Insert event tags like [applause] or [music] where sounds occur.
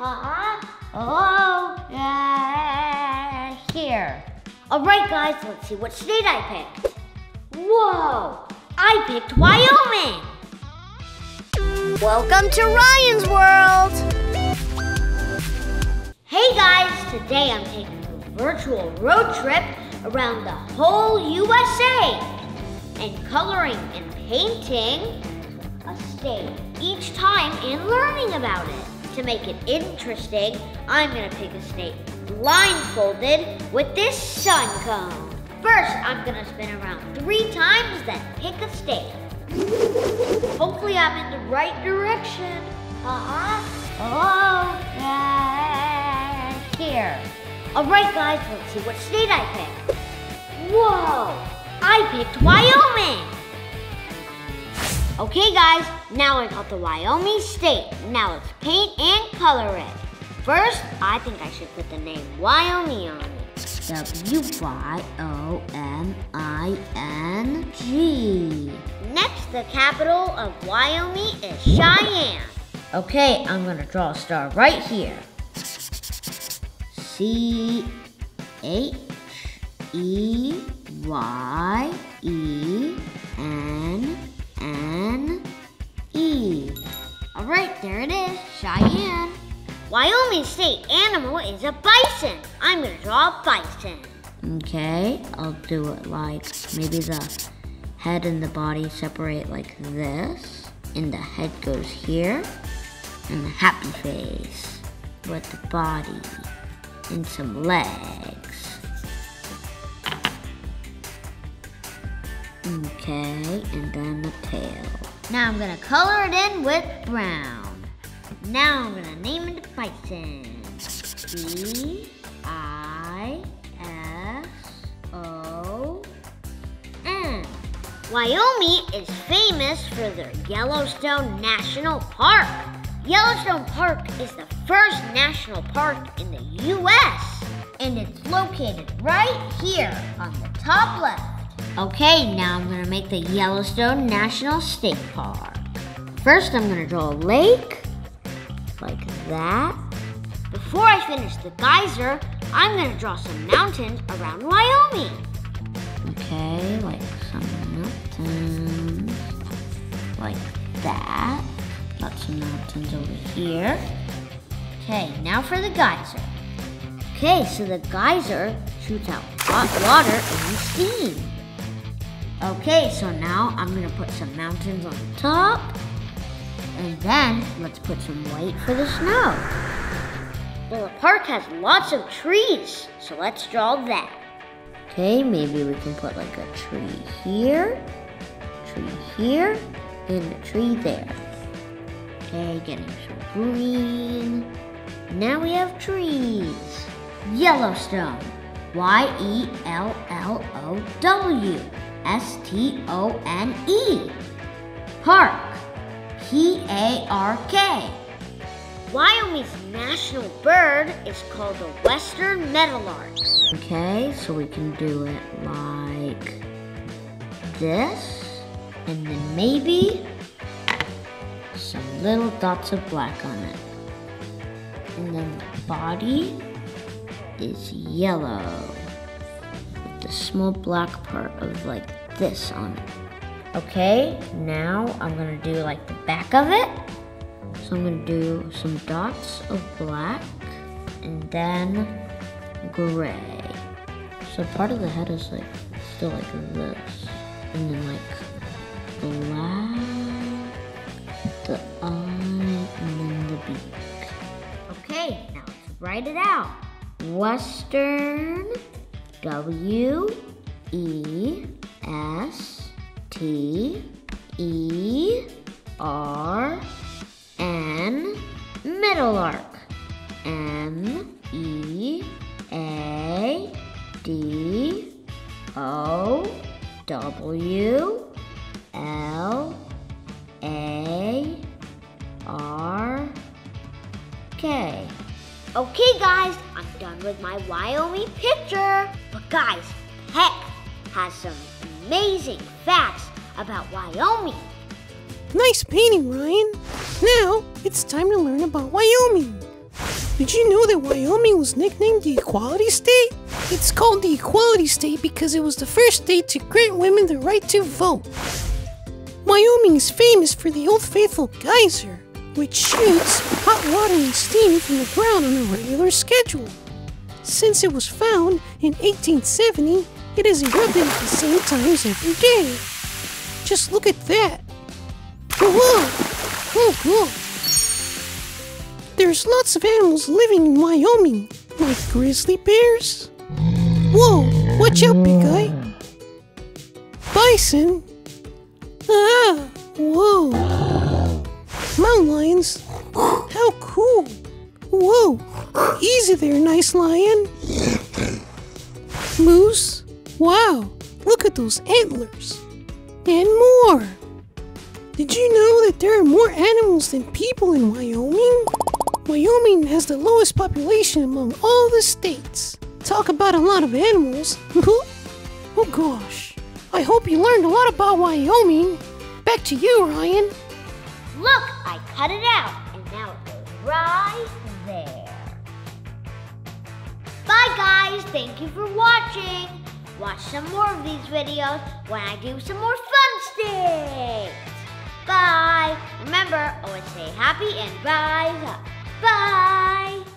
Uh-huh. Hello? Uh, here. All right, guys, let's see what state I picked. Whoa! I picked Wyoming! Welcome to Ryan's World! Hey guys, today I'm taking a virtual road trip around the whole USA and coloring and painting a state each time and learning about it. To make it interesting, I'm gonna pick a state blindfolded with this sun cone. First, I'm gonna spin around three times, then pick a state. Hopefully I'm in the right direction. Uh-huh. Oh, Uh, here. All right, guys, let's see what state I picked. Whoa! I picked Wyoming! Okay, guys, now I got the Wyoming state. Now let's paint and color it. First, I think I should put the name Wyoming on it. W-Y-O-M-I-N-G. Next, the capital of Wyoming is Cheyenne. Okay, I'm gonna draw a star right here. C H E Y E N N Wyoming state animal is a bison. I'm gonna draw a bison. Okay, I'll do it like maybe the head and the body separate like this. And the head goes here. And the happy face with the body and some legs. Okay, and then the tail. Now I'm gonna color it in with brown. Now I'm gonna name it bison. B I S O N. Wyoming is famous for their Yellowstone National Park. Yellowstone Park is the first national park in the U.S. and it's located right here on the top left. Okay, now I'm gonna make the Yellowstone National State Park. First, I'm gonna draw a lake, like that. Before I finish the geyser, I'm gonna draw some mountains around Wyoming. Okay, like some mountains, like that. Got some mountains over here. Okay, now for the geyser. Okay, so the geyser shoots out hot water and steam. Okay, so now I'm gonna put some mountains on top. And then let's put some white for the snow. Well, the park has lots of trees, so let's draw that. Okay, maybe we can put like a tree here, tree here, and a tree there. Okay, getting some green. Now we have trees. Yellowstone. Y E L L O W S T O N E. Park. P A R K. Wyoming's national bird is called the western meadowlark. Okay, so we can do it like this, and then maybe some little dots of black on it. And then the body is yellow with the small black part of like this on it. Okay, now I'm gonna do like the back of it. So I'm gonna do some dots of black and then gray. So part of the head is like still like this. And then like black, the eye, and then the beak. Okay, now let's write it out. Western W E S T E R N Meadowlark M E A D O W L A R K. Okay, guys, I'm done with my Wyoming picture. But guys, Peck has some amazing facts about Wyoming. Nice painting, Ryan. Now it's time to learn about Wyoming. Did you know that Wyoming was nicknamed the Equality State? It's called the Equality State because it was the first state to grant women the right to vote. Wyoming is famous for the Old Faithful Geyser, which shoots hot water and steam from the ground on a regular schedule. Since it was found in 1870, it has erupted at the same times every day. Just look at that. Whoa! Oh, whoa! There's lots of animals living in Wyoming, like grizzly bears. Whoa, watch out, big guy. Bison. Ah, whoa. Mountain lions. How cool. Whoa, easy there, nice lion. Moose. Wow, look at those antlers. And more. Did you know that there are more animals than people in Wyoming? Wyoming has the lowest population among all the states. Talk about a lot of animals. [laughs] oh gosh. I hope you learned a lot about Wyoming. Back to you, Ryan. Look, I cut it out, and now it goes right there. Bye guys, thank you for watching. Watch some more of these videos when I do some more fun sticks. Bye. Remember, always stay happy and rise up. Bye!